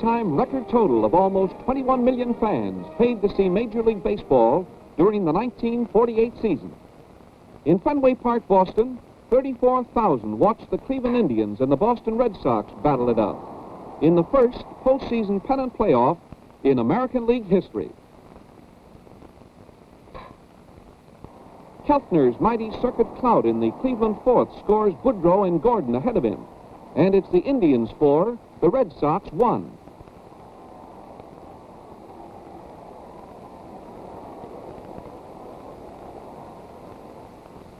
All-time record total of almost 21 million fans paid to see Major League Baseball during the 1948 season. In Fenway Park, Boston, 34,000 watched the Cleveland Indians and the Boston Red Sox battle it out in the first postseason pennant playoff in American League history. Keltner's mighty circuit clout in the Cleveland fourth scores Boudreau and Gordon ahead of him. And it's the Indians four, the Red Sox one.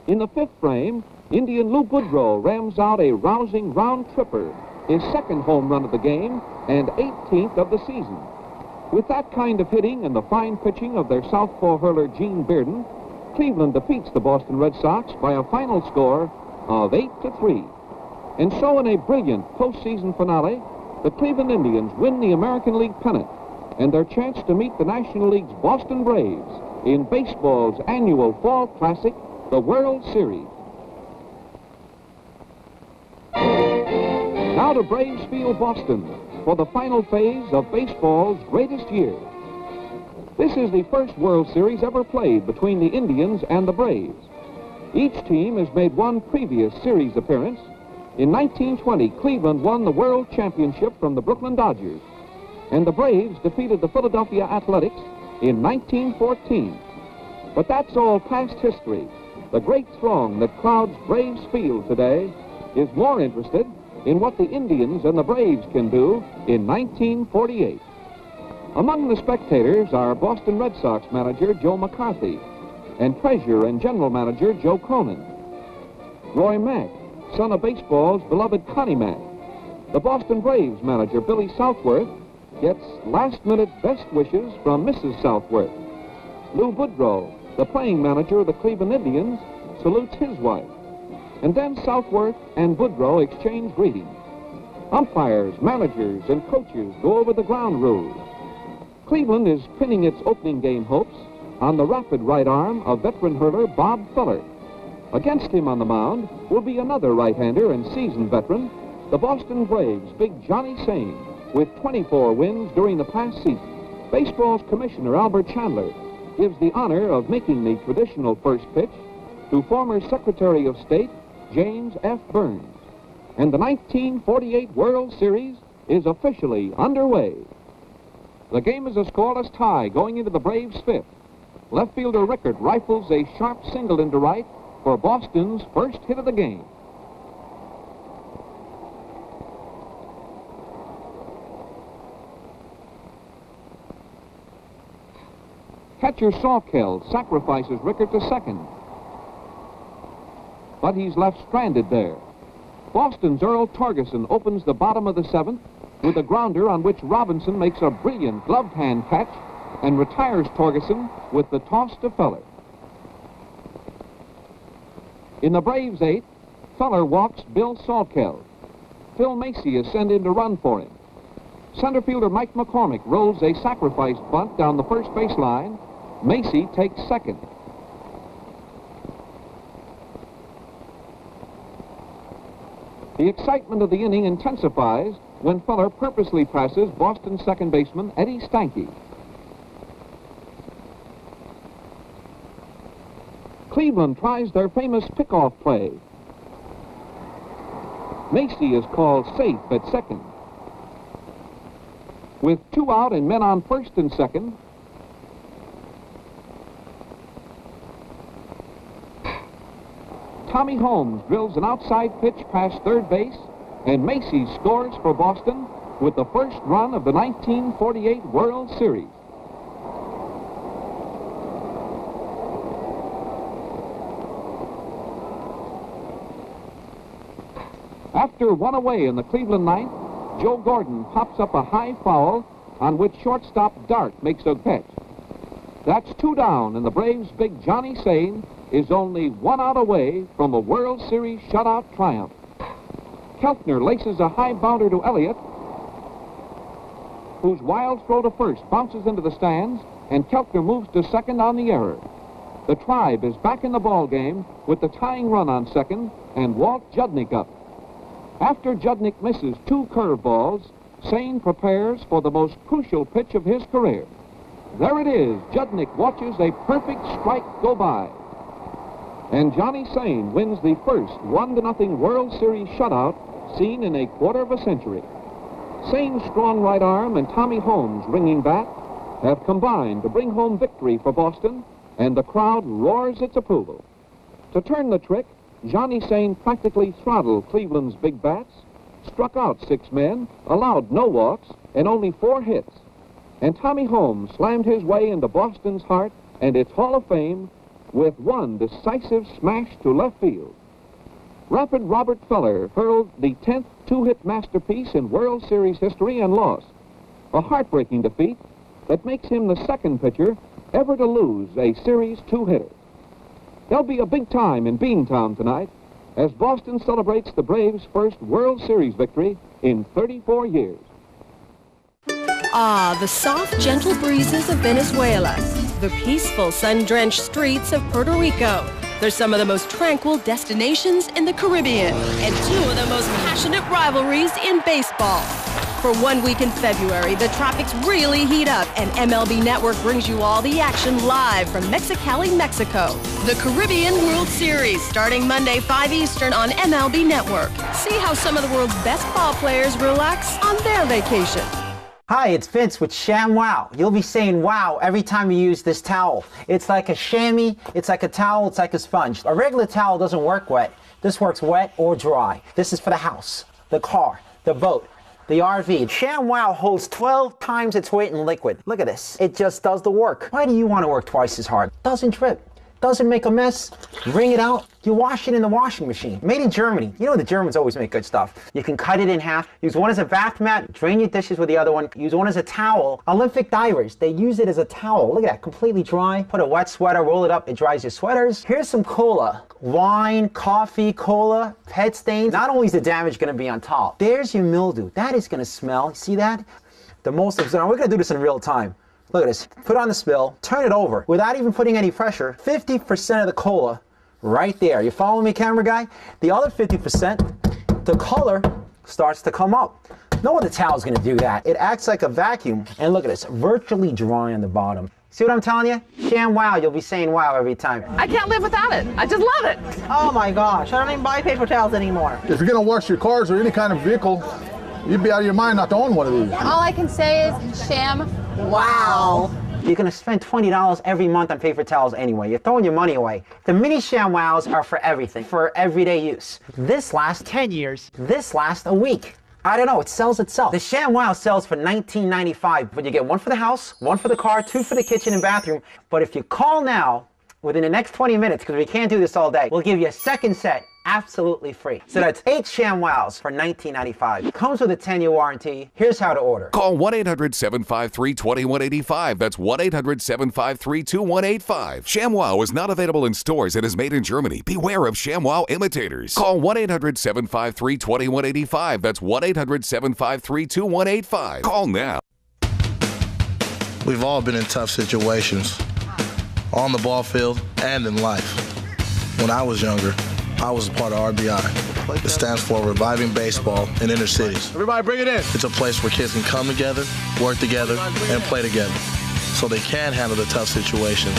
In the fifth frame, Indian Lou Boudreau rams out a rousing round tripper, his second home run of the game and 18th of the season. With that kind of hitting and the fine pitching of their southpaw hurler Gene Bearden, Cleveland defeats the Boston Red Sox by a final score of 8 to 3. And so in a brilliant postseason finale, the Cleveland Indians win the American League pennant and their chance to meet the National League's Boston Braves in baseball's annual fall classic, the World Series. Now to Braves Field, Boston, for the final phase of baseball's greatest year. This is the first World Series ever played between the Indians and the Braves. Each team has made one previous series appearance. In 1920, Cleveland won the World Championship from the Brooklyn Dodgers, and the Braves defeated the Philadelphia Athletics in 1914. But that's all past history. The great throng that crowds Braves Field today is more interested in what the Indians and the Braves can do in 1948. Among the spectators are Boston Red Sox manager Joe McCarthy and treasurer and general manager Joe Cronin. Roy Mack, son of baseball's beloved Connie Mack. The Boston Braves manager Billy Southworth gets last-minute best wishes from Mrs. Southworth. Lou Boudreau, the playing manager of the Cleveland Indians, salutes his wife. And then Southworth and Boudreau exchange greetings. Umpires, managers, and coaches go over the ground rules. Cleveland is pinning its opening game hopes on the rapid right arm of veteran hurler Bob Feller. Against him on the mound will be another right-hander and seasoned veteran, the Boston Braves' big Johnny Sain, with 24 wins during the past season. Baseball's commissioner Albert Chandler gives the honor of making the traditional first pitch to former Secretary of State James F. Byrnes. And the 1948 World Series is officially underway. The game is a scoreless tie going into the Braves' fifth. Left fielder Rickert rifles a sharp single into right for Boston's first hit of the game. Catcher Salkeld sacrifices Rickert to second. But he's left stranded there. Boston's Earl Torgeson opens the bottom of the seventh with a grounder on which Robinson makes a brilliant gloved hand catch and retires Torgeson with the toss to Feller. In the Braves' eighth, Feller walks Bill Salkeld. Phil Masi is sent in to run for him. Center fielder Mike McCormick rolls a sacrifice bunt down the first base line. Masi takes second. The excitement of the inning intensifies when Feller purposely passes Boston second baseman Eddie Stanky. Cleveland tries their famous pickoff play. Masi is called safe at second. With two out and men on first and second, Tommy Holmes drills an outside pitch past third base, and Masi scores for Boston with the first run of the 1948 World Series. After one away in the Cleveland ninth, Joe Gordon pops up a high foul on which shortstop Dark makes a catch. That's two down, and the Braves' big Johnny Sain is only one out away from a World Series shutout triumph. Keltner laces a high bounder to Elliott, whose wild throw to first bounces into the stands, and Keltner moves to second on the error. The Tribe is back in the ball game with the tying run on second and Walt Judnich up. After Judnich misses two curveballs, Sain prepares for the most crucial pitch of his career. There it is. Judnich watches a perfect strike go by. And Johnny Sain wins the first 1 to nothing World Series shutout seen in a quarter of a century. Sain's strong right arm and Tommy Holmes' ringing bat have combined to bring home victory for Boston, and the crowd roars its approval. To turn the trick, Johnny Sain practically throttled Cleveland's big bats, struck out six men, allowed no walks, and only four hits. And Tommy Holmes slammed his way into Boston's heart and its Hall of Fame with one decisive smash to left field. Rapid Robert Feller hurled the 10th two-hit masterpiece in World Series history and lost. A heartbreaking defeat that makes him the second pitcher ever to lose a series two-hitter. There'll be a big time in Beantown tonight as Boston celebrates the Braves' first World Series victory in 34 years. Ah, the soft, gentle breezes of Venezuela. The peaceful, sun-drenched streets of Puerto Rico. They're some of the most tranquil destinations in the Caribbean and two of the most passionate rivalries in baseball. For one week in February, the tropics really heat up and MLB Network brings you all the action live from Mexicali, Mexico. The Caribbean World Series starting Monday 5 Eastern on MLB Network. See how some of the world's best ball players relax on their vacation. Hi, it's Vince with ShamWow. You'll be saying wow every time you use this towel. It's like a chamois, it's like a towel, it's like a sponge. A regular towel doesn't work wet. This works wet or dry. This is for the house, the car, the boat, the RV. ShamWow holds 12 times its weight in liquid. Look at this. It just does the work. Why do you want to work twice as hard? Doesn't drip doesn't make a mess, wring it out, you wash it in the washing machine. Made in Germany. You know the Germans always make good stuff. You can cut it in half, use one as a bath mat, drain your dishes with the other one, use one as a towel. Olympic divers, they use it as a towel. Look at that, completely dry. Put a wet sweater, roll it up, it dries your sweaters. Here's some cola. Wine, coffee, cola, pet stains. Not only is the damage gonna be on top, there's your mildew. That is gonna smell. See that? The most observed. We're gonna do this in real time. Look at this. Put on the spill, turn it over without even putting any pressure. 50% of the cola right there. You follow me, camera guy? The other 50%, the color starts to come up. No other towel is going to do that. It acts like a vacuum. And look at this, virtually dry on the bottom. See what I'm telling you? Sham wow, you'll be saying wow every time. I can't live without it. I just love it. Oh my gosh, I don't even buy paper towels anymore. If you're gonna wash your cars or any kind of vehicle, you'd be out of your mind not to own one of these. All I can say is sham Wow. You're going to spend $20 every month on paper towels anyway. You're throwing your money away. The mini sham wows are for everything, for everyday use. This lasts 10 years. This lasts a week. I don't know, it sells itself. The Sham Wow sells for $19.95, but you get one for the house, one for the car, two for the kitchen and bathroom. But if you call now, within the next 20 minutes, because we can't do this all day, we'll give you a second set absolutely free. So that's eight ShamWows for $19.95. Comes with a 10-year warranty. Here's how to order. Call 1-800-753-2185. That's 1-800-753-2185. ShamWow is not available in stores and is made in Germany. Beware of ShamWow imitators. Call 1-800-753-2185. That's 1-800-753-2185. Call now. We've all been in tough situations, on the ball field and in life. When I was younger, I was a part of RBI. It stands for Reviving Baseball in Inner Cities. Everybody bring it in. It's a place where kids can come together, work together, and play together so they can handle the tough situations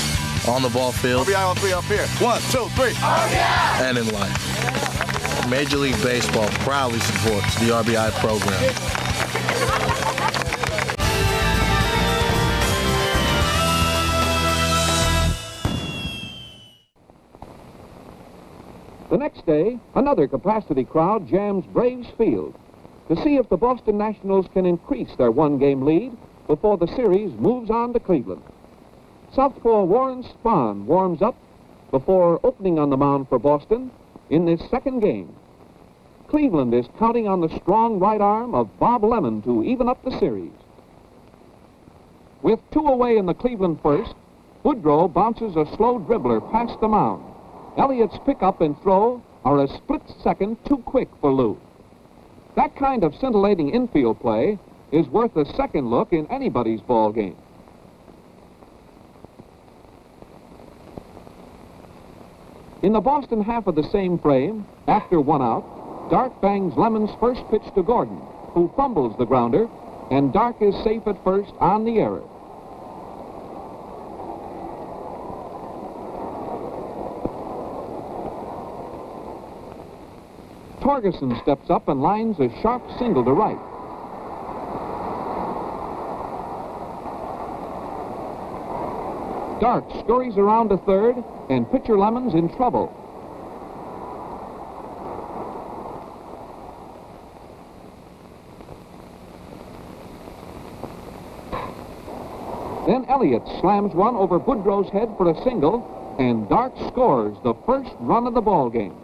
on the ball field. RBI on three up here. One, two, three. RBI! And in life. Major League Baseball proudly supports the RBI program. The next day, another capacity crowd jams Braves Field to see if the Boston Nationals can increase their one-game lead before the series moves on to Cleveland. Southpaw Warren Spahn warms up before opening on the mound for Boston in this second game. Cleveland is counting on the strong right arm of Bob Lemon to even up the series. With two away in the Cleveland first, Boudreau bounces a slow dribbler past the mound. Elliott's pickup and throw are a split second too quick for Lou. That kind of scintillating infield play is worth a second look in anybody's ball game. In the Boston half of the same frame, after one out, Dark bangs Lemon's first pitch to Gordon. who fumbles the grounder, and Dark is safe at first on the error. Torgeson steps up and lines a sharp single to right. Dark scurries around to third, and pitcher Lemon's in trouble. Then Elliott slams one over Boudreau's head for a single, and Dark scores the first run of the ball game.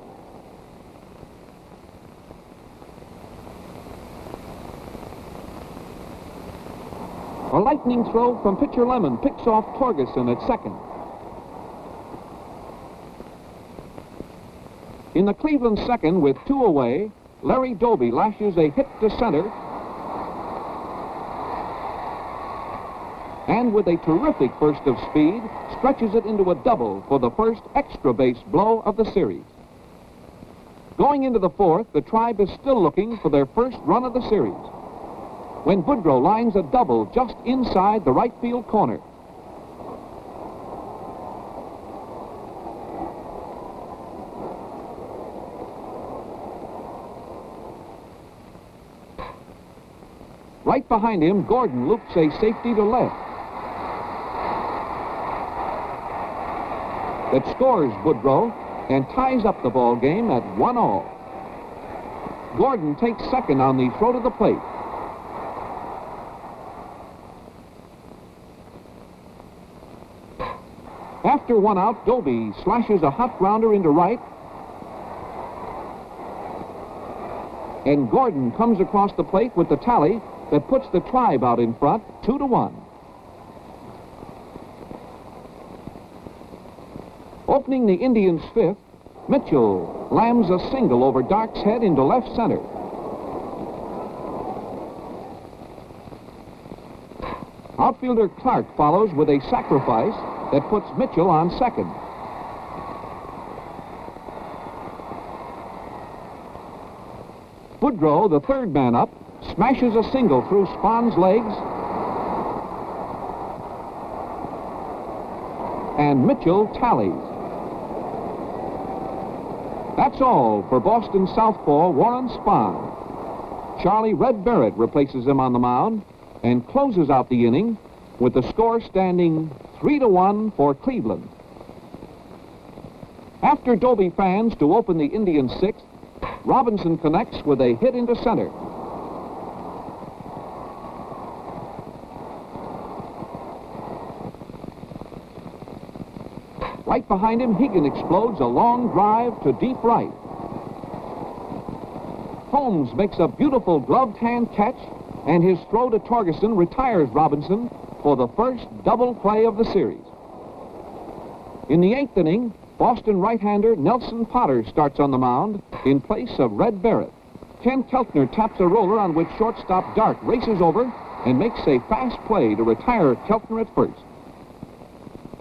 Lightning throw from pitcher Lemon picks off Torgeson at second. In the Cleveland second with two away, Larry Doby lashes a hit to center. And with a terrific burst of speed, stretches it into a double for the first extra base blow of the series. Going into the fourth, the Tribe is still looking for their first run of the series when Boudreau lines a double just inside the right field corner. Right behind him, Gordon loops a safety to left. That scores Boudreau and ties up the ball game at one all. Gordon takes second on the throw to the plate. One out, Doby slashes a hot grounder into right. And Gordon comes across the plate with the tally that puts the tribe out in front, two to one. Opening the Indians' fifth, Mitchell lams a single over Dark's head into left center. Outfielder Clark follows with a sacrifice that puts Mitchell on second. Boudreau, the third man up, smashes a single through Spahn's legs. And Mitchell tallies. That's all for Boston Southpaw Warren Spahn. Charlie Red Barrett replaces him on the mound and closes out the inning with the score standing 3 to 1 for Cleveland. After Doby fans to open the Indians' sixth, Robinson connects with a hit into center. Right behind him, Hegan explodes a long drive to deep right. Holmes makes a beautiful gloved hand catch, and his throw to Torgeson retires Robinson for the first double play of the series. In the eighth inning, Boston right-hander Nelson Potter starts on the mound in place of Red Barrett. Ken Keltner taps a roller on which shortstop Dark races over and makes a fast play to retire Keltner at first.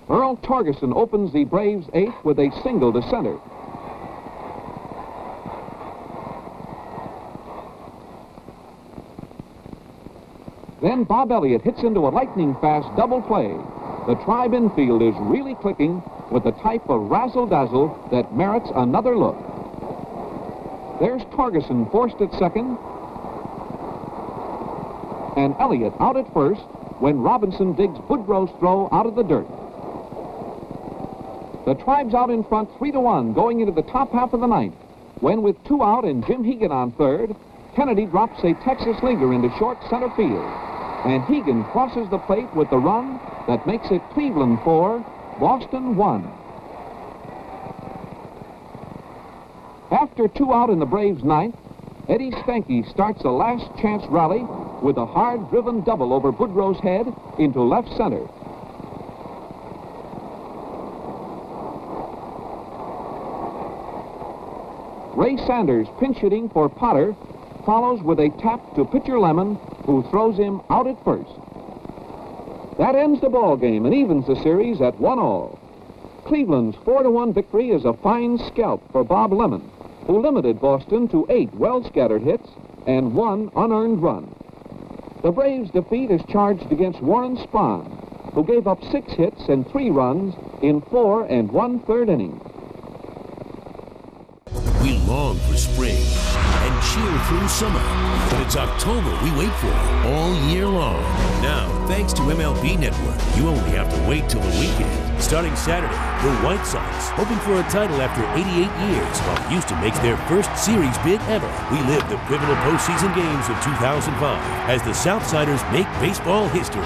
Earl Torgeson opens the Braves' eighth with a single to center. Then Bob Elliott hits into a lightning-fast double play. The Tribe infield is really clicking with the type of razzle-dazzle that merits another look. There's Torgeson forced at second, and Elliott out at first when Robinson digs Boudreau's throw out of the dirt. The Tribe's out in front 3 to 1 going into the top half of the ninth, when with two out and Jim Hegan on third, Kennedy drops a Texas leaguer into short center field. And Hegan crosses the plate with the run that makes it Cleveland 4, Boston 1. After two out in the Braves' ninth, Eddie Stanky starts a last chance rally with a hard-driven double over Boudreau's head into left center. Ray Sanders pinch hitting for Potter follows with a tap to pitcher Lemon, who throws him out at first. That ends the ball game and evens the series at one all. Cleveland's 4-1 victory is a fine scalp for Bob Lemon, who limited Boston to eight well-scattered hits and one unearned run. The Braves' defeat is charged against Warren Spahn, who gave up six hits and three runs in four and one-third innings. We long for spring through summer, but it's October we wait for all year long. Now, thanks to MLB Network, you only have to wait till the weekend. Starting Saturday, the White Sox, hoping for a title after 88 years, while Houston makes their first series bid ever. We live the pivotal postseason games of 2005 as the Southsiders make baseball history.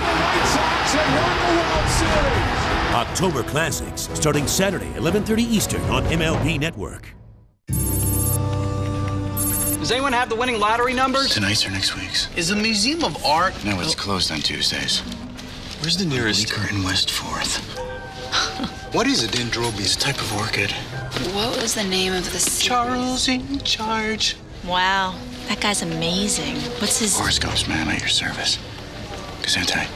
October Classics, starting Saturday, 11:30 Eastern on MLB Network. Does anyone have the winning lottery numbers? Tonight's or next week's? Is the Museum of Art? No, it's oh. closed on Tuesdays. Where's the nearest? Bleecker and West Fourth. What is a dendrobium? It's a type of orchid. What was the name of the series? Charles in charge. Wow, that guy's amazing. What's his... Horoscopes, man, at your service. Gesundheit.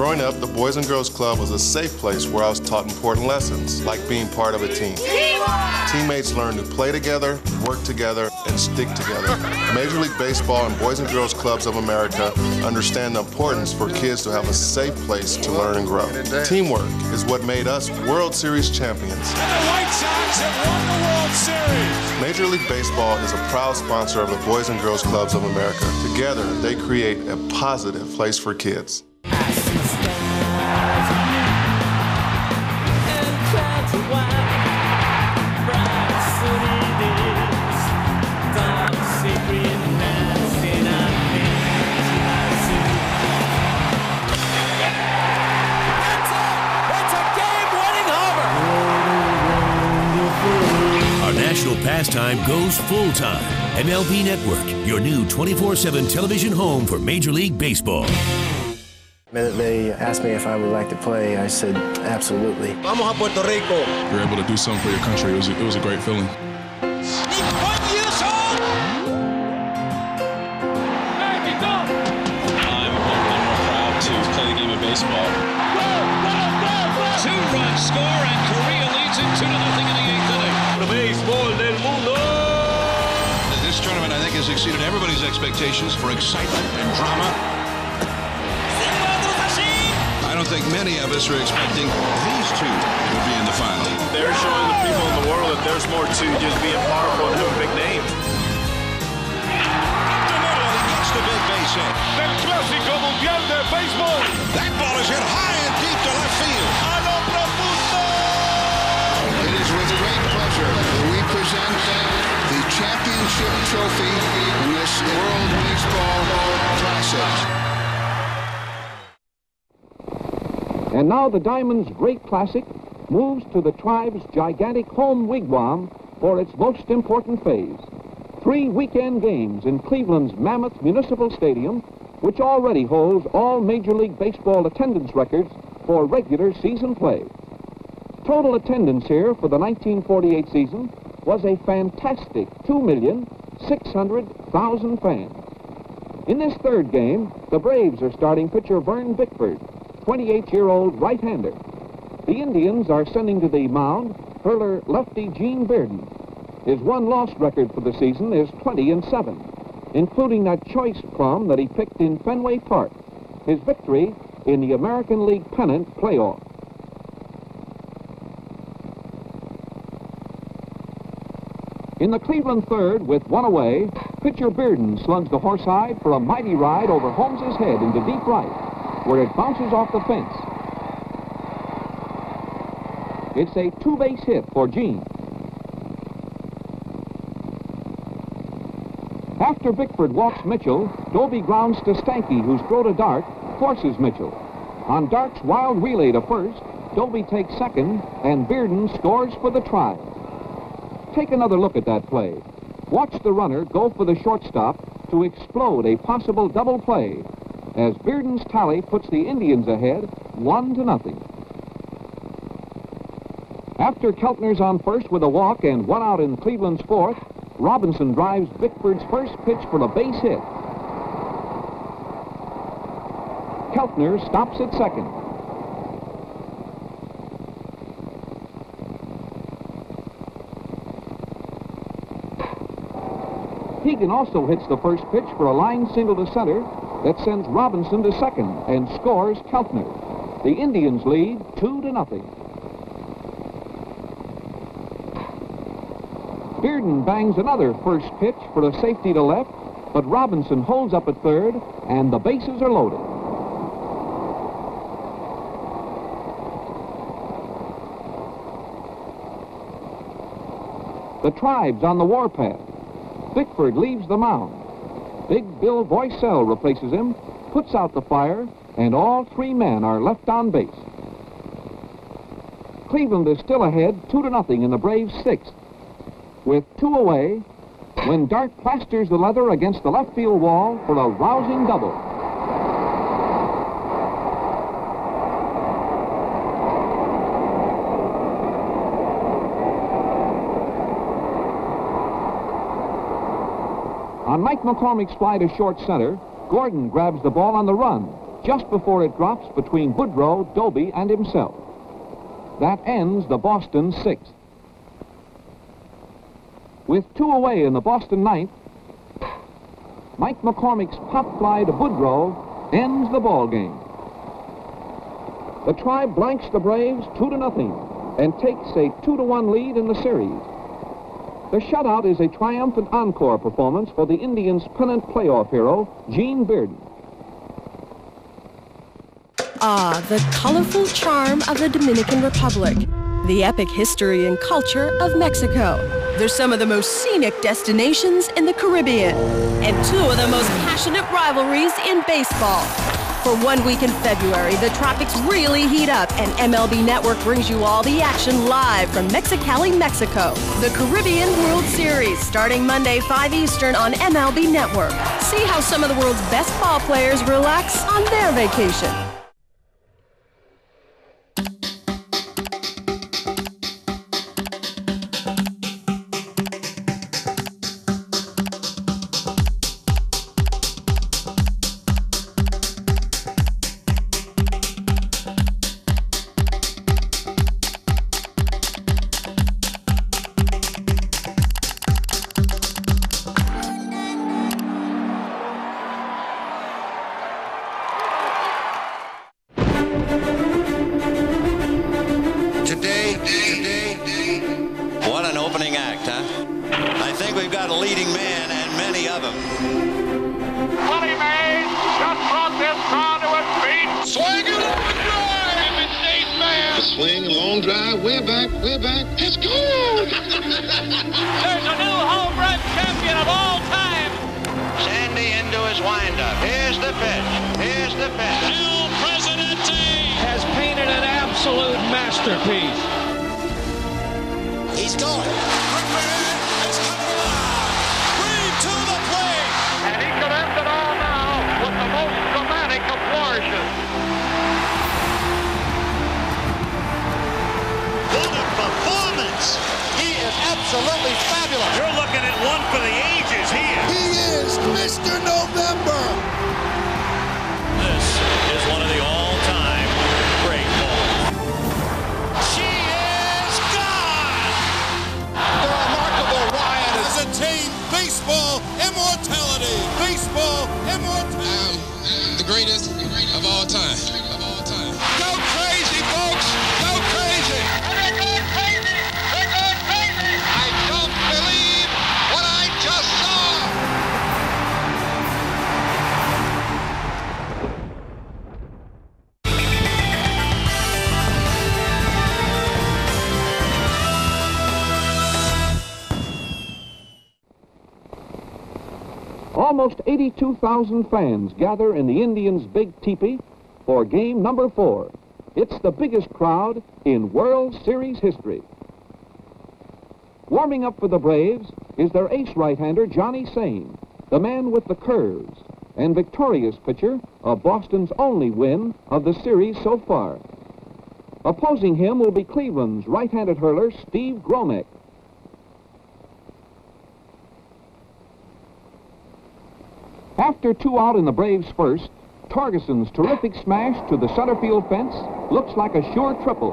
Growing up, the Boys and Girls Club was a safe place where I was taught important lessons, like being part of a team. Teamwork! Teammates learn to play together, work together, and stick together. Major League Baseball and Boys and Girls Clubs of America understand the importance for kids to have a safe place to learn and grow. Teamwork is what made us World Series champions. And the White Sox have won the World Series. Major League Baseball is a proud sponsor of the Boys and Girls Clubs of America. Together, they create a positive place for kids. Pastime goes full time. MLB Network, your new 24 7 television home for Major League Baseball. The minute they asked me if I would like to play, I said absolutely. Vamos a Puerto Rico. You're able to do something for your country. It was a, it was a great feeling. I'm more proud to play the game of baseball. Two-run score, eighth inning. Béisbol del mundo. This tournament, I think, has exceeded everybody's expectations for excitement and drama. I don't think many of us are expecting these two would be in the final. They're showing the people in the world that there's more to just being powerful and having a big name. Gets the big base hit. Del Clásico Mundial de Béisbol. That ball is hit high and deep to left field. Trophy in this World Baseball Classic. And now the Diamond's Great Classic moves to the tribe's gigantic home wigwam for its most important phase. Three weekend games in Cleveland's Mammoth Municipal Stadium, which already holds all Major League Baseball attendance records for regular season play. Total attendance here for the 1948 season was a fantastic 2,600,000 fans. In this third game, the Braves are starting pitcher Vern Bickford, 28-year-old right-hander. The Indians are sending to the mound hurler lefty Gene Bearden. His one-loss record for the season is 20 and 7, including that choice plum that he picked in Fenway Park, his victory in the American League pennant playoff. In the Cleveland third, with one away, pitcher Bearden slugs the horsehide for a mighty ride over Holmes's head into deep right, where it bounces off the fence. It's a two-base hit for Gene. After Bickford walks Mitchell, Doby grounds to Stanky, who's throw to Dark, forces Mitchell. On Dark's wild relay to first, Doby takes second, and Bearden scores for the tribe. Take another look at that play. Watch the runner go for the shortstop to explode a possible double play as Bearden's tally puts the Indians ahead one to nothing. After Keltner's on first with a walk and one out in Cleveland's fourth, Robinson drives Bickford's first pitch for a base hit. Keltner stops at second. Hegan also hits the first pitch for a line single to center that sends Robinson to second and scores Keltner. The Indians lead two to nothing. Bearden bangs another first pitch for a safety to left, but Robinson holds up at third, and the bases are loaded. The tribe's on the warpath. Bickford leaves the mound. Big Bill Voiselle replaces him, puts out the fire, and all three men are left on base. Cleveland is still ahead, two to nothing in the Braves' sixth. With two away, when Dark plasters the leather against the left field wall for a rousing double. On Mike McCormick's fly to short center, Gordon grabs the ball on the run just before it drops between Boudreau, Doby, and himself. That ends the Boston sixth. With two away in the Boston ninth, Mike McCormick's pop fly to Boudreau ends the ball game. The Tribe blanks the Braves two to nothing and takes a two to one lead in the series. The shutout is a triumphant encore performance for the Indians' pennant playoff hero, Gene Bearden. Ah, the colorful charm of the Dominican Republic. The epic history and culture of Mexico. They're some of the most scenic destinations in the Caribbean. And two of the most passionate rivalries in baseball. For one week in February, the tropics really heat up, and MLB Network brings you all the action live from Mexicali, Mexico. The Caribbean World Series, starting Monday, 5 Eastern on MLB Network. See how some of the world's best ball players relax on their vacation. 82,000 fans gather in the Indians' big teepee for game number four. It's the biggest crowd in World Series history. Warming up for the Braves is their ace right-hander, Johnny Sain, the man with the curves and victorious pitcher of Boston's only win of the series so far. Opposing him will be Cleveland's right-handed hurler, Steve Gromek. After two out in the Braves' first, Torgeson's terrific smash to the center field fence looks like a sure triple.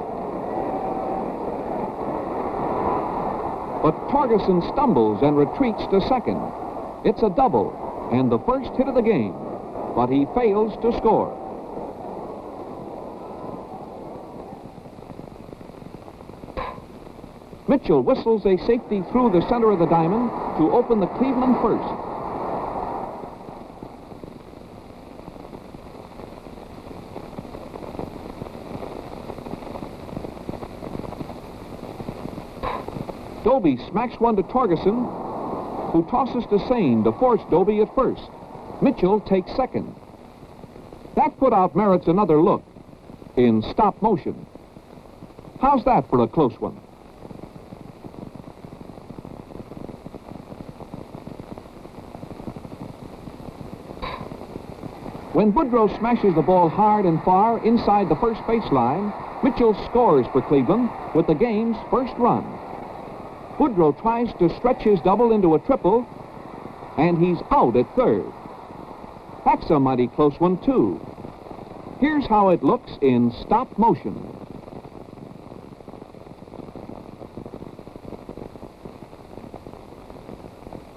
But Torgeson stumbles and retreats to second. It's a double and the first hit of the game, but he fails to score. Mitchell whistles a safety through the center of the diamond to open the Cleveland first. Doby smacks one to Torgeson, who tosses to Sain to force Doby at first. Mitchell takes second. That put out merits another look in stop motion. How's that for a close one? When Boudreau smashes the ball hard and far inside the first baseline, Mitchell scores for Cleveland with the game's first run. Boudreau tries to stretch his double into a triple, and he's out at third. That's a mighty close one, too. Here's how it looks in stop motion.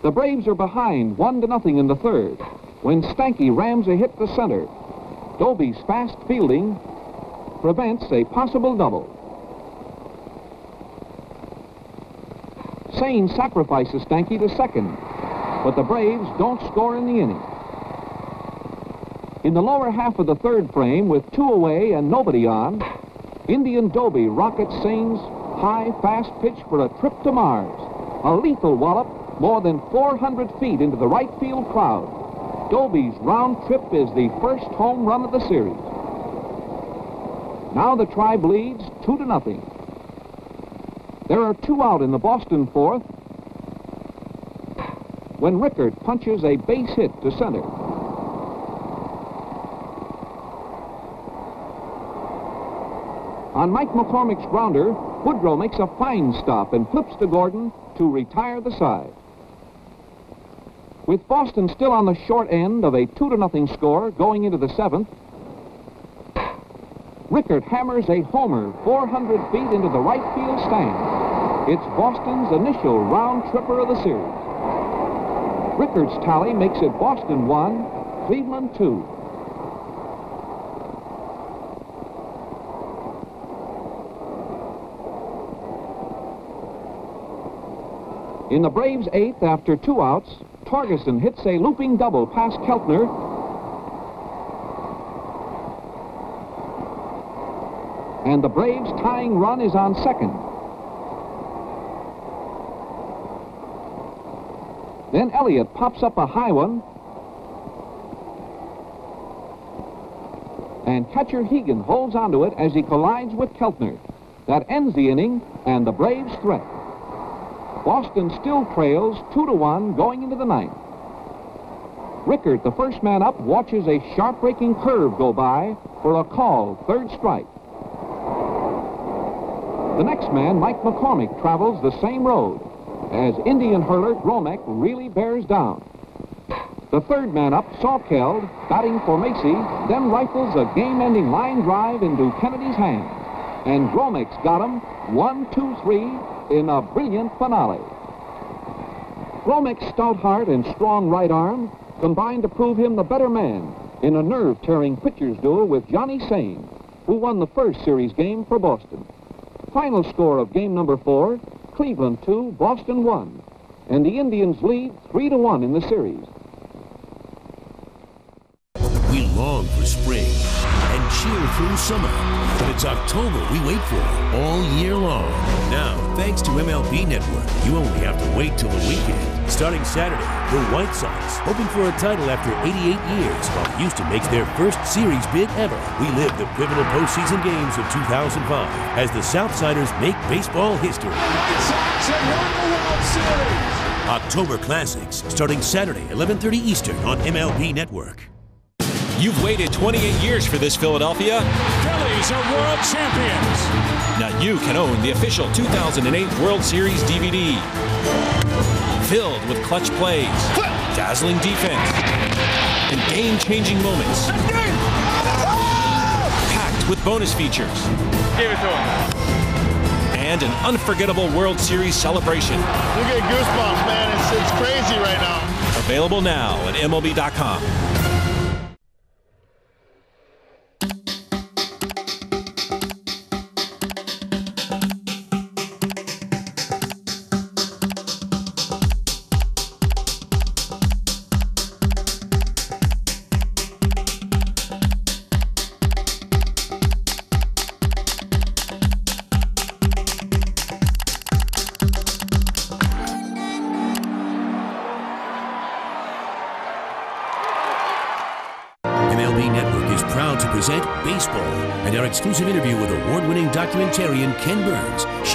The Braves are behind one to nothing in the third when Stanky rams a hit to center. Doby's fast fielding prevents a possible double. Sain sacrifices Stanky to second, but the Braves don't score in the inning. In the lower half of the third frame, with two away and nobody on, Indian Doby rockets Sain's high, fast pitch for a trip to Mars. A lethal wallop more than 400 feet into the right field crowd. Doby's round trip is the first home run of the series. Now the tribe leads two to nothing. There are two out in the Boston fourth when Rickert punches a base hit to center. On Mike McCormick's grounder, Boudreau makes a fine stop and flips to Gordon to retire the side. With Boston still on the short end of a 2 to nothing score going into the seventh, Rickert hammers a homer 400 feet into the right field stand. It's Boston's initial round tripper of the series. Rickert's tally makes it Boston 1, Cleveland 2. In the Braves' eighth, after two outs, Torgeson hits a looping double past Keltner. And the Braves' tying run is on second. Then Elliott pops up a high one. And catcher Hegan holds onto it as he collides with Keltner. That ends the inning and the Braves' threat. Boston still trails 2 to 1 going into the ninth. Rickert, the first man up, watches a sharp breaking curve go by for a call, third strike. The next man, Mike McCormick, travels the same road as Indian hurler Gromek really bears down. The third man up, Salkeld, batting for Masi, then rifles a game-ending line drive into Kennedy's hand. And Gromek's got him, one, two, three, in a brilliant finale. Gromek's stout heart and strong right arm combined to prove him the better man in a nerve-tearing pitcher's duel with Johnny Sain, who won the first series game for Boston. Final score of game number four, Cleveland 2, Boston 1, and the Indians lead 3 to 1 in the series. We long for spring and cheer through summer, but it's October we wait for all year long. Now, thanks to MLB Network, you only have to wait till the weekend. Starting Saturday, the White Sox, hoping for a title after 88 years, while Houston makes their first series bid ever. We live the pivotal postseason games of 2005 as the Southsiders make baseball history. It's the World Series. October Classics, starting Saturday, 11:30 Eastern on MLB Network. You've waited 28 years for this, Philadelphia. Phillies are world champions. Now you can own the official 2008 World Series DVD. Filled with clutch plays, dazzling defense, and game-changing moments. Packed with bonus features. Give it to him. And an unforgettable World Series celebration. You get goosebumps, man. It's, it's crazy right now. Available now at MLB.com.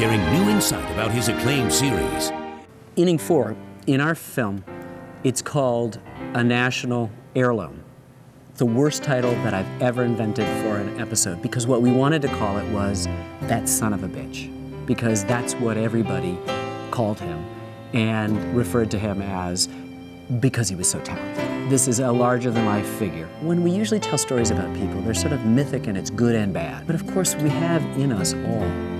sharing new insight about his acclaimed series. Inning four, in our film, it's called A National Heirloom. The worst title that I've ever invented for an episode because what we wanted to call it was That Son of a Bitch, because that's what everybody called him and referred to him as because he was so talented. This is a larger than life figure. When we usually tell stories about people, they're sort of mythic and it's good and bad. But of course, we have in us all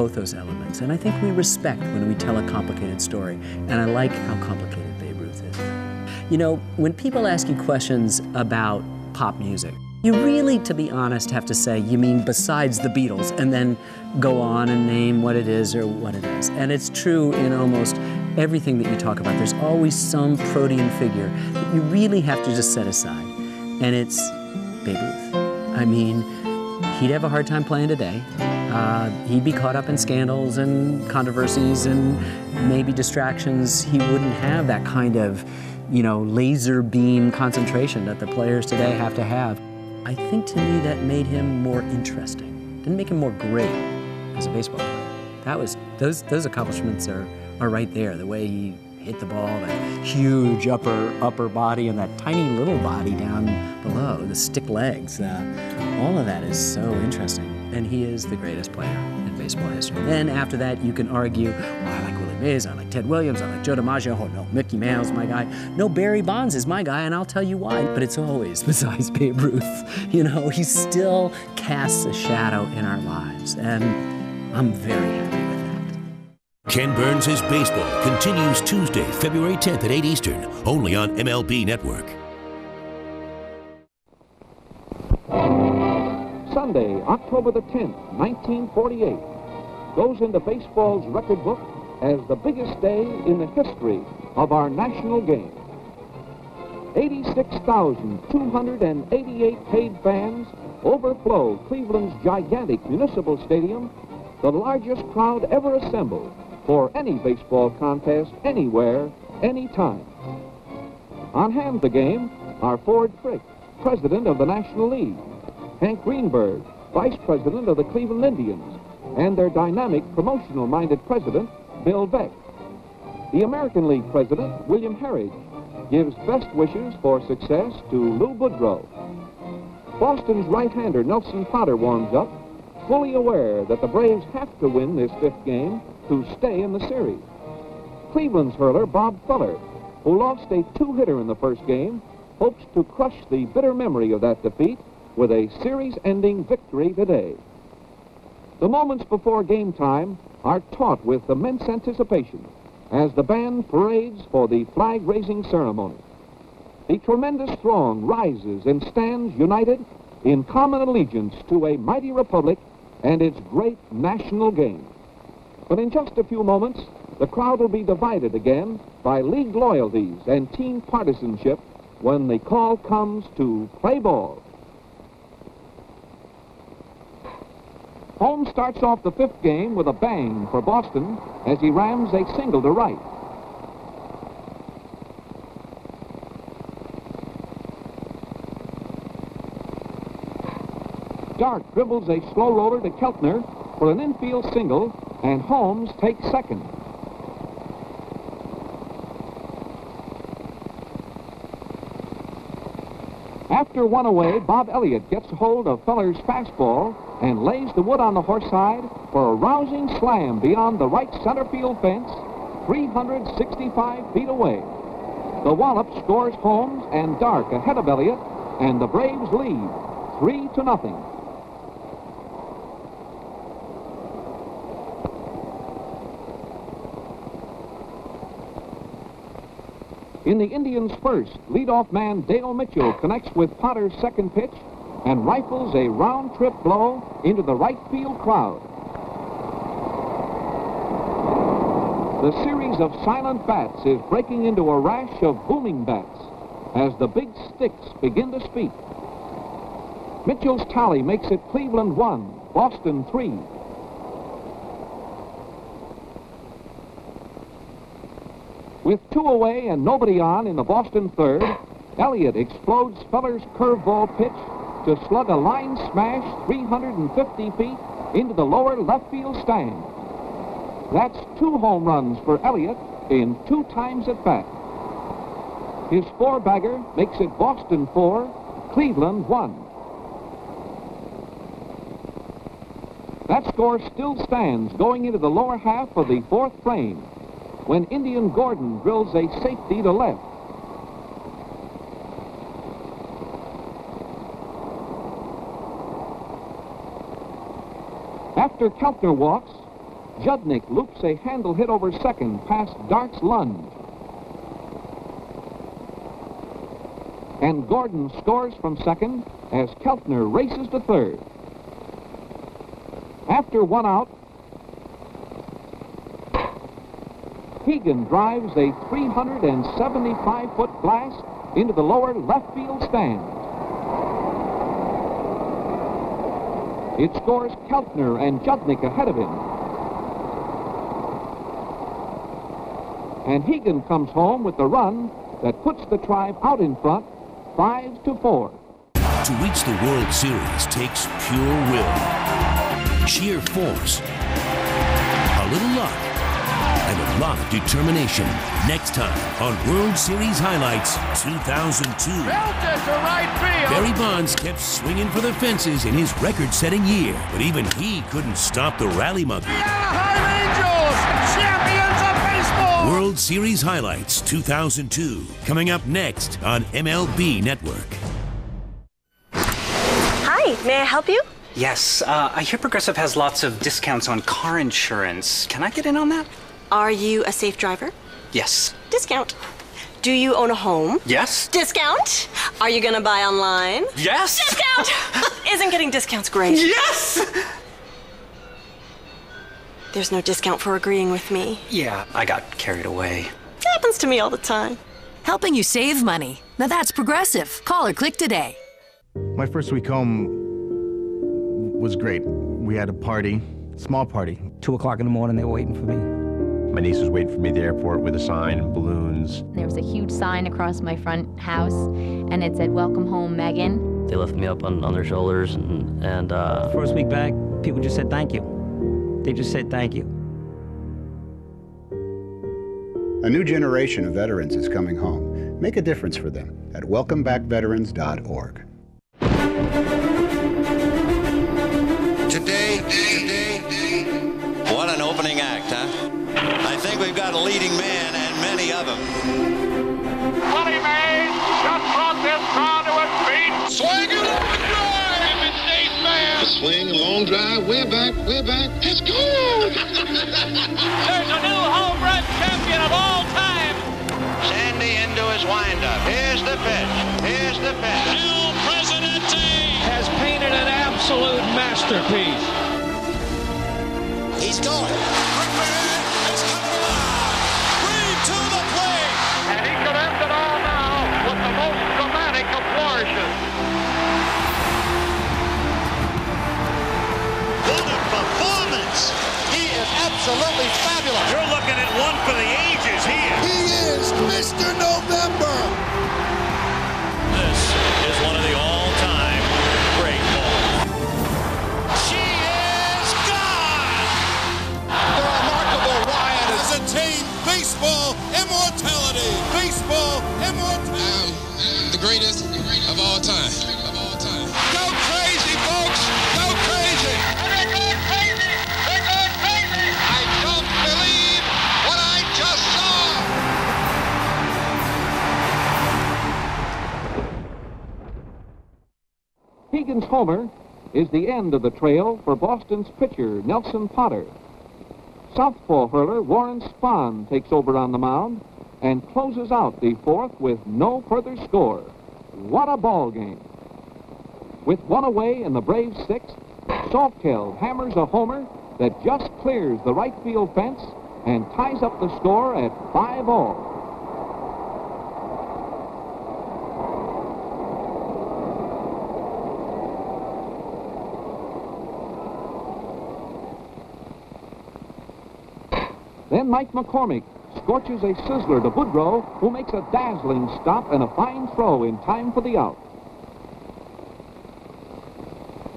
both those elements. And I think we respect when we tell a complicated story. And I like how complicated Babe Ruth is. You know, when people ask you questions about pop music, you really, to be honest, have to say, you mean besides the Beatles, and then go on and name what it is or what it is. And it's true in almost everything that you talk about. There's always some protean figure that you really have to just set aside. And it's Babe Ruth. I mean, he'd have a hard time playing today. Uh, he'd be caught up in scandals and controversies and maybe distractions. He wouldn't have that kind of, you know, laser beam concentration that the players today have to have. I think to me that made him more interesting. Didn't make him more great as a baseball player. That was those those accomplishments are are right there. The way he hit the ball, that huge upper upper body and that tiny little body down below, the stick legs. Uh, all of that is so interesting. And he is the greatest player in baseball history. Then after that, you can argue, well, I like Willie Mays, I like Ted Williams, I like Joe DiMaggio. Oh no, Mickey Mantle's my guy. No, Barry Bonds is my guy, and I'll tell you why. But it's always besides Babe Ruth. You know, he still casts a shadow in our lives, and I'm very happy. With that. Ken Burns' Baseball continues Tuesday, February 10th at 8 Eastern, only on MLB Network. Sunday, October the 10th, 1948, goes into baseball's record book as the biggest day in the history of our national game. 86,288 paid fans overflow Cleveland's gigantic municipal stadium, the largest crowd ever assembled for any baseball contest anywhere, anytime. On hand the game are Ford Frick, president of the National League, Hank Greenberg, vice president of the Cleveland Indians, and their dynamic, promotional-minded president, Bill Veeck. The American League president, William Harridge, gives best wishes for success to Lou Boudreau. Boston's right-hander, Nelson Potter, warms up, fully aware that the Braves have to win this fifth game to stay in the series. Cleveland's hurler, Bob Feller, who lost a two-hitter in the first game, hopes to crush the bitter memory of that defeat with a series-ending victory today. The moments before game time are taut with immense anticipation as the band parades for the flag-raising ceremony. The tremendous throng rises and stands united in common allegiance to a mighty republic and its great national game. But in just a few moments, the crowd will be divided again by league loyalties and team partisanship when the call comes to play ball. Holmes starts off the fifth game with a bang for Boston as he rams a single to right. Dark dribbles a slow roller to Keltner for an infield single, and Holmes takes second. After one away, Bob Elliott gets hold of Feller's fastball and lays the wood on the horsehide for a rousing slam beyond the right center field fence, 365 feet away. The Wallop scores Holmes and Dark ahead of Elliott, and the Braves lead three to nothing. In the Indians' first, leadoff man Dale Mitchell connects with Potter's second pitch and rifles a round-trip blow into the right field crowd. The series of silent bats is breaking into a rash of booming bats as the big sticks begin to speak. Mitchell's tally makes it Cleveland 1, Boston 3. With two away and nobody on in the Boston third, Elliott explodes Feller's curveball pitch to slug a line smash 350 feet into the lower left field stand. That's two home runs for Elliott in two times at bat. His four-bagger makes it Boston 4, Cleveland 1. That score still stands going into the lower half of the fourth frame when Indian Gordon drills a safety to left. After Keltner walks, Judnich loops a handle hit over second past Dark's lunge. And Gordon scores from second as Keltner races to third. After one out, Hegan drives a 375-foot blast into the lower left field stand. It scores Keltner and Judnich ahead of him. And Hegan comes home with the run that puts the tribe out in front, five to four. To reach the World Series takes pure will, sheer force, a little luck, and a lot of determination. Next time on World Series Highlights 2002. Belted to right field. Barry Bonds kept swinging for the fences in his record-setting year, but even he couldn't stop the rally monkey. Anaheim Angels, champions of baseball. World Series Highlights 2002, coming up next on MLB Network. Hi, may I help you? Yes, uh, I hear Progressive has lots of discounts on car insurance. Can I get in on that? Are you a safe driver? Yes. Discount. Do you own a home? Yes. Discount. Are you gonna buy online? Yes. Discount. Isn't getting discounts great? Yes. There's no discount for agreeing with me. Yeah, I got carried away. It happens to me all the time. Helping you save money. Now that's progressive. Call or click today. My first week home was great. We had a party, small party. Two o'clock in the morning, they were waiting for me. My niece was waiting for me at the airport with a sign and balloons. There was a huge sign across my front house, and it said, Welcome home, Megan. They lifted me up on, on their shoulders, and, and uh, First week back, people just said thank you. They just said thank you. A new generation of veterans is coming home. Make a difference for them at welcomebackveterans.org. and many of. Willie Mays just brought this crowd to its feet. Swing it up and drive. If it's Dave A swing, a long drive, way back, way back. It's good. There's a new home run champion of all time. Sandy into his windup. Here's the pitch. Here's the pitch. El Presidente has painted an absolute masterpiece. He's going. Absolutely fabulous. You're looking at one for the ages here. He is Mr. November. This is one of the all-time great balls. She is gone. The remarkable Wyatt has attained baseball immortality. Baseball immortality. Um, the greatest of all time. Of all time. Homer is the end of the trail for Boston's pitcher, Nelson Potter. Southpaw hurler Warren Spahn takes over on the mound, and closes out the fourth with no further score. What a ball game. With one away in the Braves' sixth, Salkeld hammers a homer that just clears the right field fence and ties up the score at five all. Then Mike McCormick scorches a sizzler to Boudreau, who makes a dazzling stop and a fine throw in time for the out.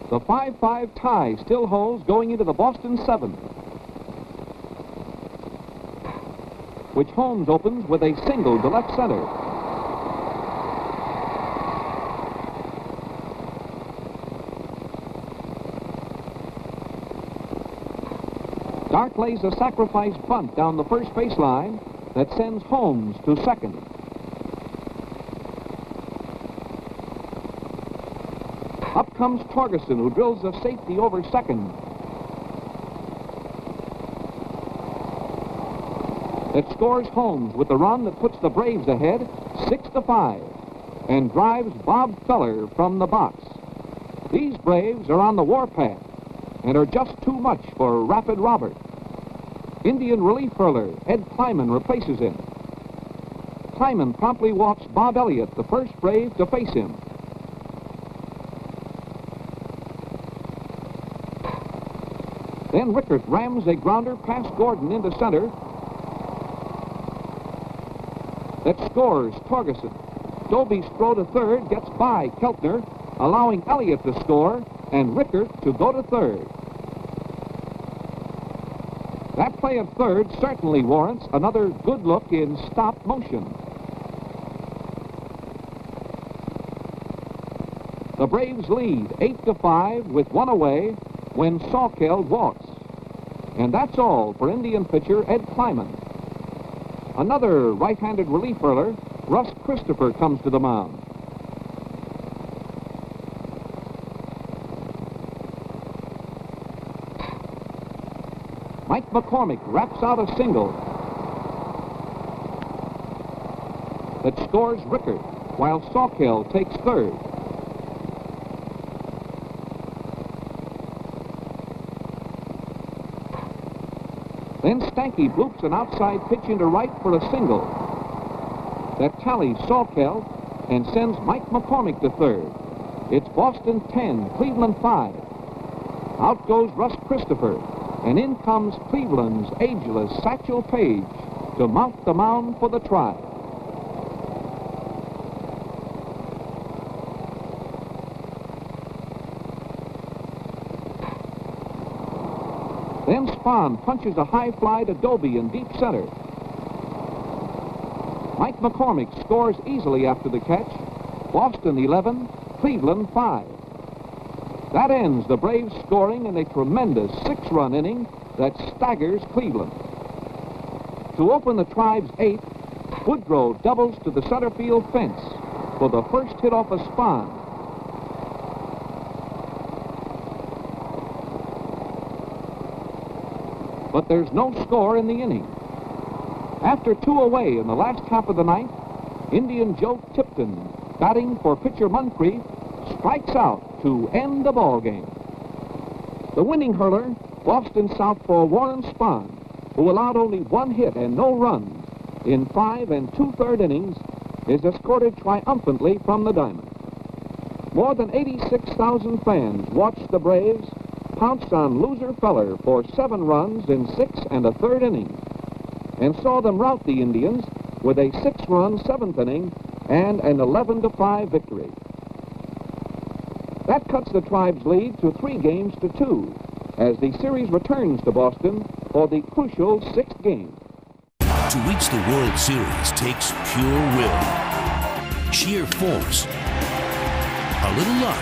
The 5-5 tie still holds going into the Boston seventh, which Holmes opens with a single to left center. Dark lays a sacrifice bunt down the first baseline that sends Holmes to second. Up comes Torgeson, who drills a safety over second. That scores Holmes with the run that puts the Braves ahead, six to five, and drives Bob Feller from the box. These Braves are on the warpath and are just too much for Rapid Robert. Indian relief hurler Ed Klieman replaces him. Klieman promptly walks Bob Elliott, the first Brave, to face him. Then Rickert rams a grounder past Gordon into center that scores Torgeson. Doby's throw to third gets by Keltner, allowing Elliott to score and Rickert to go to third. That play of third certainly warrants another good look in stop motion. The Braves lead 8 to 5 with one away when Salkeld walks. And that's all for Indian pitcher Ed Klieman. Another right-handed relief hurler, Russ Christopher, comes to the mound. Mike McCormick raps out a single that scores Rickert, while Salkeld takes third. Then Stanky bloops an outside pitch into right for a single that tallies Salkeld and sends Mike McCormick to third. It's Boston 10, Cleveland 5. Out goes Russ Christopher, and in comes Cleveland's ageless Satchel Paige to mount the mound for the Tribe. Then Spahn punches a high fly to Doby in deep center. Mike McCormick scores easily after the catch. Boston 11, Cleveland 5. That ends the Braves scoring in a tremendous six-run inning that staggers Cleveland. To open the Tribe's eighth, Boudreau doubles to the center field fence for the first hit off a Spahn. But there's no score in the inning. After two away in the last half of the ninth, Indian Joe Tipton, batting for pitcher Muncrief, strikes out to end the ball game. The winning hurler, Boston Southpaw Warren Spahn, who allowed only one hit and no runs in five and two-third innings, is escorted triumphantly from the diamond. More than 86,000 fans watched the Braves pounce on loser Feller for seven runs in six and a third innings and saw them rout the Indians with a six-run seventh inning and an 11 to 5 victory. That cuts the Tribe's lead to three games to two as the series returns to Boston for the crucial sixth game. To reach the World Series takes pure will, sheer force, a little luck,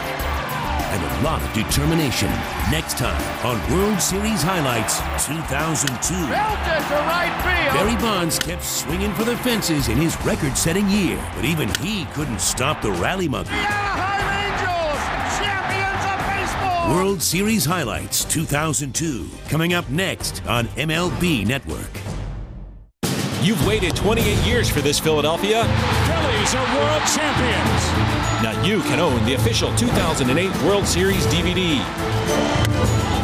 and a lot of determination. Next time on World Series Highlights 2002. Belted to right field. Barry Bonds kept swinging for the fences in his record-setting year, but even he couldn't stop the Rally Monkey. World Series Highlights 2002, coming up next on MLB Network. You've waited 28 years for this, Philadelphia. Phillies are world champions. Now you can own the official 2008 World Series DVD.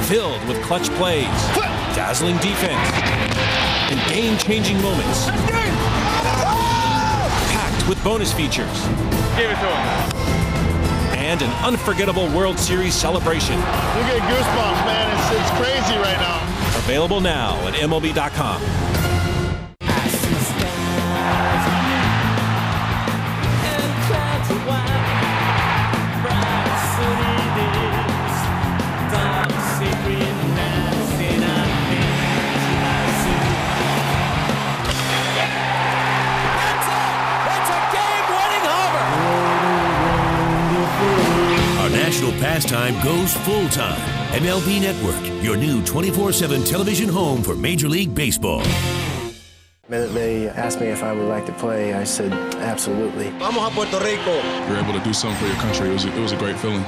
Filled with clutch plays, dazzling defense, and game-changing moments. Packed with bonus features. Give it to him. And an unforgettable World Series celebration. You get goosebumps, man. It's, it's crazy right now. Available now at MLB.com. pastime goes full time. MLB Network, your new 24 7 television home for Major League Baseball. The minute they asked me if I would like to play, I said absolutely. Vamos a Puerto Rico. You're able to do something for your country. It was a, it was a great feeling.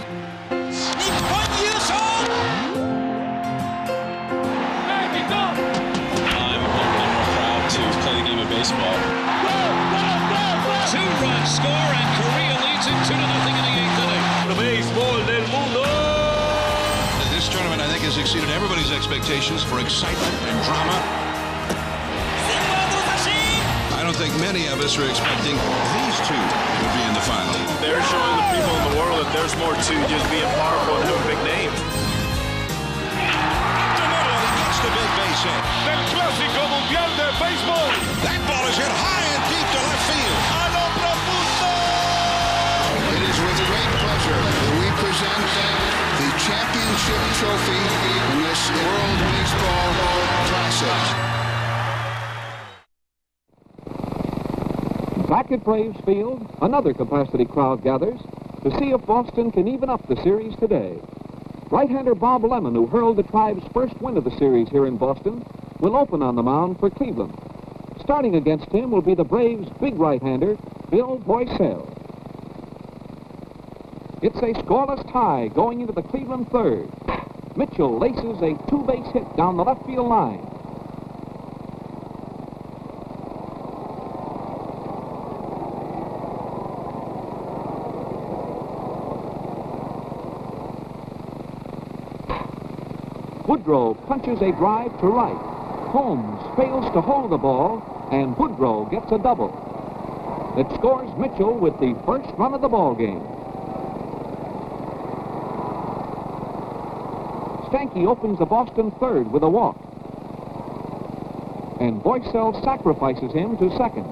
Expectations for excitement and drama. I don't think many of us are expecting these two to be in the final. They're showing the people in the world that there's more to just being powerful and having a big name. Gets the big base hit. Del Clásico Mundial de Béisbol. That ball is hit high and deep to left field. A lo profundo. It is with great pleasure that we present the championship trophy in this World Baseball Classic. Back at Braves Field, another capacity crowd gathers to see if Boston can even up the series today. Right-hander Bob Lemon, who hurled the Tribe's first win of the series here in Boston, will open on the mound for Cleveland. Starting against him will be the Braves' big right-hander, Bill Voiselle. It's a scoreless tie going into the Cleveland third. Mitchell laces a two-base hit down the left field line. Boudreau punches a drive to right. Holmes fails to hold the ball, and Boudreau gets a double. It scores Mitchell with the first run of the ball game. Stanky opens the Boston third with a walk. And Voiselle sacrifices him to second.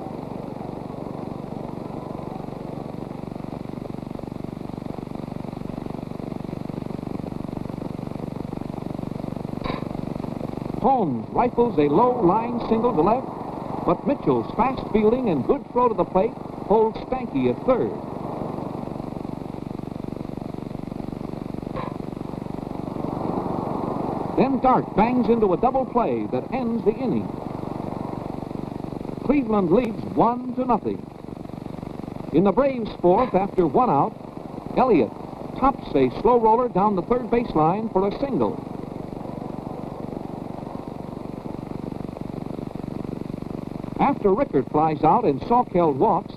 Holmes rifles a low line single to left, but Mitchell's fast fielding and good throw to the plate holds Stanky at third. Dark bangs into a double play that ends the inning. Cleveland leads one to nothing. In the Braves' fourth, after one out, Elliott tops a slow roller down the third baseline for a single. After Rickert flies out and Salkeld walks,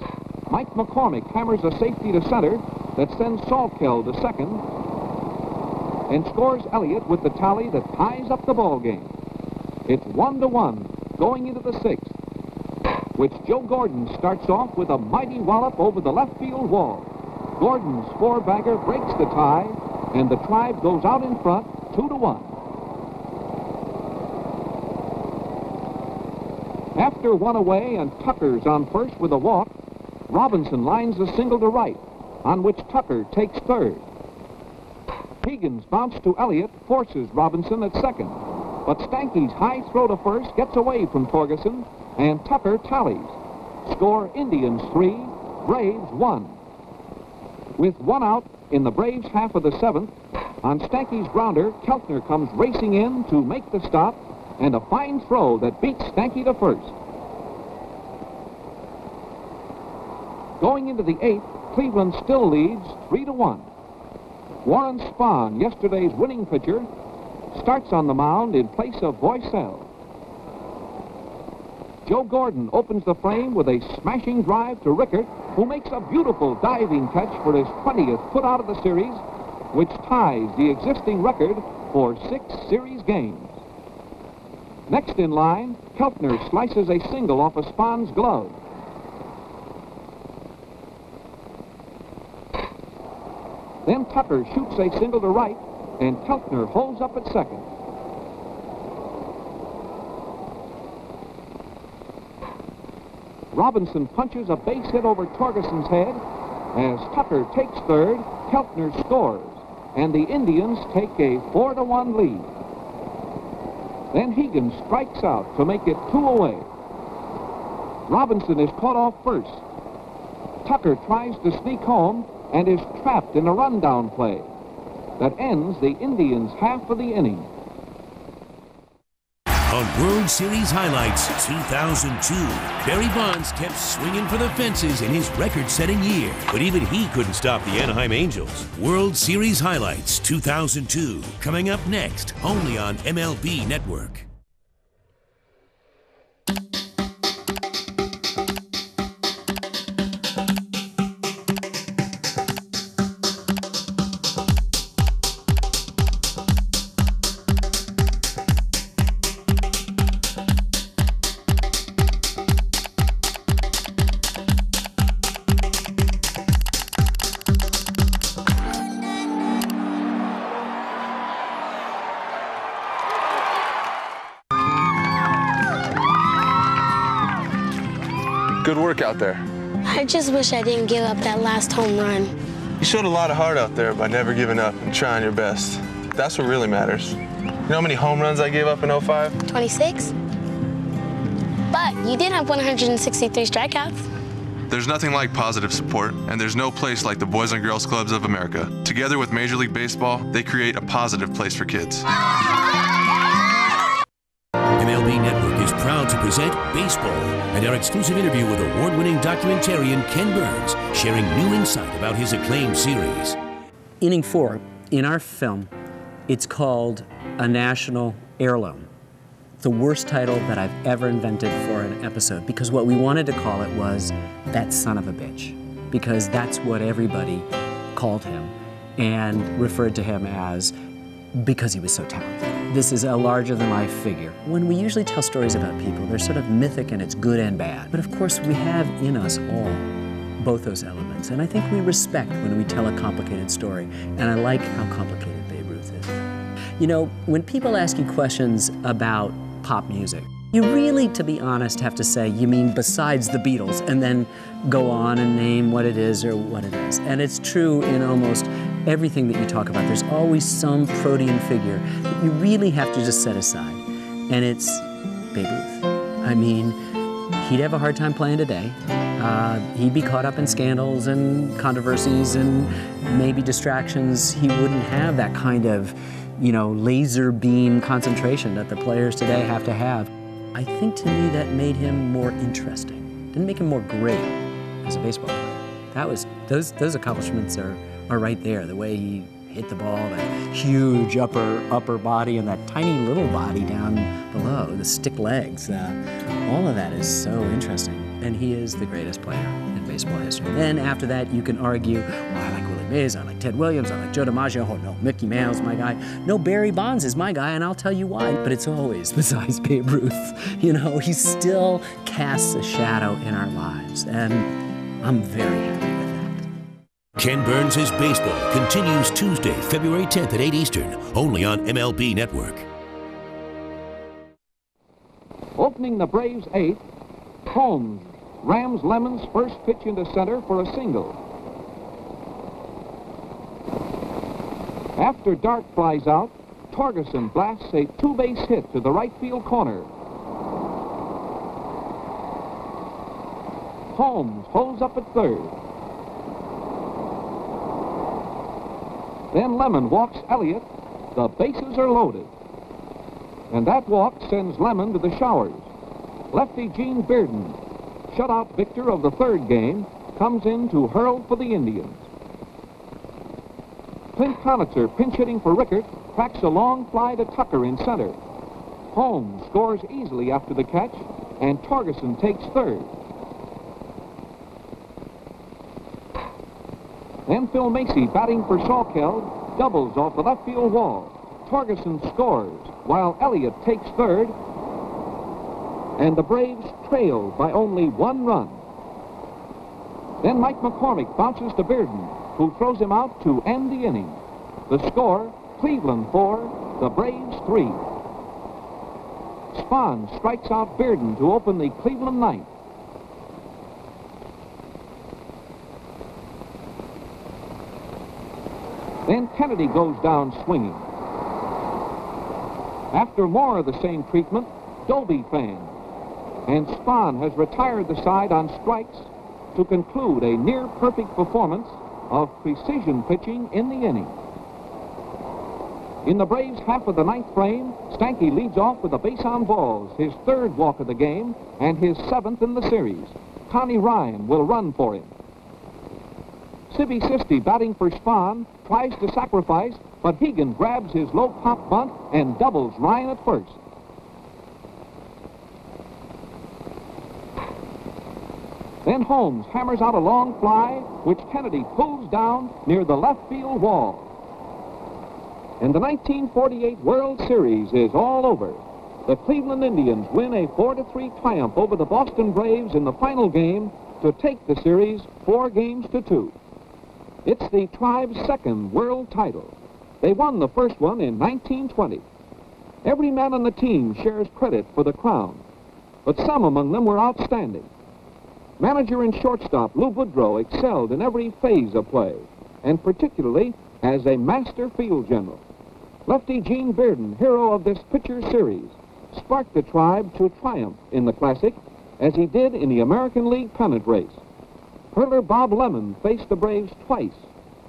Mike McCormick hammers a safety to center that sends Salkeld to second and scores Elliott with the tally that ties up the ball game. It's one to one going into the sixth, which Joe Gordon starts off with a mighty wallop over the left field wall. Gordon's four-bagger breaks the tie, and the Tribe goes out in front, two to one. After one away and Tucker's on first with a walk, Robinson lines a single to right, on which Tucker takes third. Hegan's bounce to Elliott forces Robinson at second, but Stanky's high throw to first gets away from Torgeson, and Tucker tallies. Score Indians three, Braves one. With one out in the Braves half of the seventh, on Stanky's grounder, Keltner comes racing in to make the stop, and a fine throw that beats Stanky to first. Going into the eighth, Cleveland still leads three to one. Warren Spahn, yesterday's winning pitcher, starts on the mound in place of Voiselle. Joe Gordon opens the frame with a smashing drive to Rickert, who makes a beautiful diving catch for his 20th put out of the series, which ties the existing record for six series games. Next in line, Keltner slices a single off a Spahn's glove. Tucker shoots a single to right, and Keltner holds up at second. Robinson punches a base hit over Torgeson's head. As Tucker takes third, Keltner scores, and the Indians take a 4 to 1 lead. Then Hegan strikes out to make it two away. Robinson is caught off first. Tucker tries to sneak home and is trapped in a rundown play that ends the Indians' half of the inning. On World Series Highlights 2002, Barry Bonds kept swinging for the fences in his record-setting year, but even he couldn't stop the Anaheim Angels. World Series Highlights 2002, coming up next, only on MLB Network. Work out there. I just wish I didn't give up that last home run. You showed a lot of heart out there by never giving up and trying your best. That's what really matters. You know how many home runs I gave up in 05? 26? But you did have 163 strikeouts. There's nothing like positive support, and there's no place like the Boys and Girls Clubs of America. Together with Major League Baseball, they create a positive place for kids. Proud to present Baseball and our exclusive interview with award-winning documentarian Ken Burns, sharing new insight about his acclaimed series. Inning four, in our film, it's called A National Heirloom. The worst title that I've ever invented for an episode because what we wanted to call it was That Son of a Bitch, because that's what everybody called him and referred to him as because he was so talented. This is a larger than life figure. When we usually tell stories about people, they're sort of mythic and it's good and bad. But of course, we have in us all both those elements. And I think we respect when we tell a complicated story. And I like how complicated Babe Ruth is. You know, when people ask you questions about pop music, you really, to be honest, have to say, you mean besides the Beatles, and then go on and name what it is or what it is. And it's true in almost everything that you talk about. There's always some protean figure that you really have to just set aside. And it's Babe Ruth. I mean, he'd have a hard time playing today. Uh, he'd be caught up in scandals and controversies and maybe distractions. He wouldn't have that kind of, you know, laser beam concentration that the players today have to have. I think to me that made him more interesting. Didn't make him more great as a baseball player. That was those those accomplishments are are right there. The way he hit the ball, that huge upper upper body and that tiny little body down below, the stick legs. Uh, all of that is so interesting. And he is the greatest player in baseball history. Then after that, you can argue, well, I like Willie Mays, I like Ted Williams, I like Joe DiMaggio. Oh no, Mickey Mantle's my guy. No, Barry Bonds is my guy, and I'll tell you why. But it's always besides Babe Ruth. You know, he still casts a shadow in our lives, and I'm very happy. Ken Burns' Baseball continues Tuesday, February 10th at 8 Eastern, only on MLB Network. Opening the Braves' eighth, Holmes rams Lemon's first pitch into center for a single. After Dark flies out, Torgeson blasts a two-base hit to the right field corner. Holmes holds up at third. Then Lemon walks Elliott. The bases are loaded. And that walk sends Lemon to the showers. Lefty Gene Bearden, shutout victor of the third game, comes in to hurl for the Indians. Clint Conatser, pinch hitting for Rickert, cracks a long fly to Tucker in center. Holmes scores easily after the catch, and Torgeson takes third. Then Phil Masi, batting for Salkeld, doubles off the left field wall. Torgeson scores, while Elliott takes third, and the Braves trail by only one run. Then Mike McCormick bounces to Bearden, who throws him out to end the inning. The score, Cleveland 4, the Braves 3. Spahn strikes out Bearden to open the Cleveland ninth. Then Kennedy goes down swinging. After more of the same treatment, Doby fans. And Spahn has retired the side on strikes to conclude a near-perfect performance of precision pitching in the inning. In the Braves' half of the ninth frame, Stanky leads off with a base on balls, his third walk of the game, and his seventh in the series. Connie Ryan will run for him. Sibby Sisti, batting for Spahn, tries to sacrifice, but Hegan grabs his low pop bunt and doubles Ryan at first. Then Holmes hammers out a long fly, which Kennedy pulls down near the left field wall. And the 1948 World Series is all over. The Cleveland Indians win a 4-3 triumph over the Boston Braves in the final game to take the series four games to two. It's the tribe's second world title. They won the first one in 1920. Every man on the team shares credit for the crown, but some among them were outstanding. Manager and shortstop Lou Boudreau excelled in every phase of play, and particularly as a master field general. Lefty Gene Bearden, hero of this pitcher series, sparked the tribe to triumph in the Classic as he did in the American League pennant race. Hurler Bob Lemon faced the Braves twice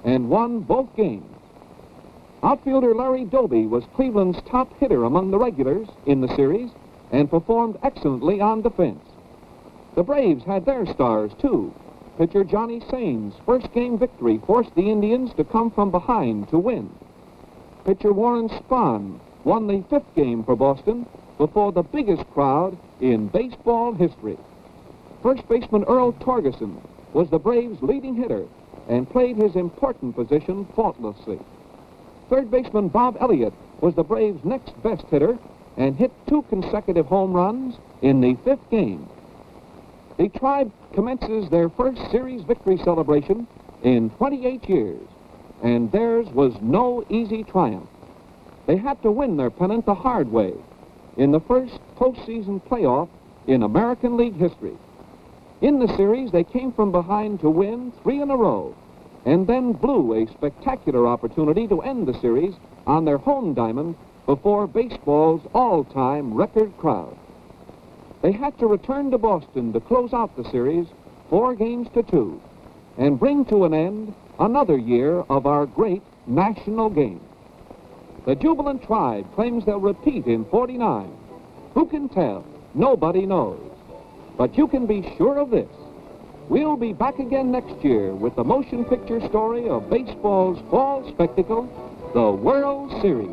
and won both games. Outfielder Larry Doby was Cleveland's top hitter among the regulars in the series and performed excellently on defense. The Braves had their stars, too. Pitcher Johnny Sain's first game victory forced the Indians to come from behind to win. Pitcher Warren Spahn won the fifth game for Boston before the biggest crowd in baseball history. First baseman Earl Torgeson was the Braves' leading hitter and played his important position faultlessly. Third baseman Bob Elliott was the Braves' next best hitter and hit two consecutive home runs in the fifth game. The tribe commences their first series victory celebration in 28 years, and theirs was no easy triumph. They had to win their pennant the hard way in the first postseason playoff in American League history. In the series, they came from behind to win three in a row and then blew a spectacular opportunity to end the series on their home diamond before baseball's all-time record crowd. They had to return to Boston to close out the series four games to two and bring to an end another year of our great national game. The jubilant tribe claims they'll repeat in 49. Who can tell? Nobody knows. But you can be sure of this. We'll be back again next year with the motion picture story of baseball's fall spectacle, the World Series.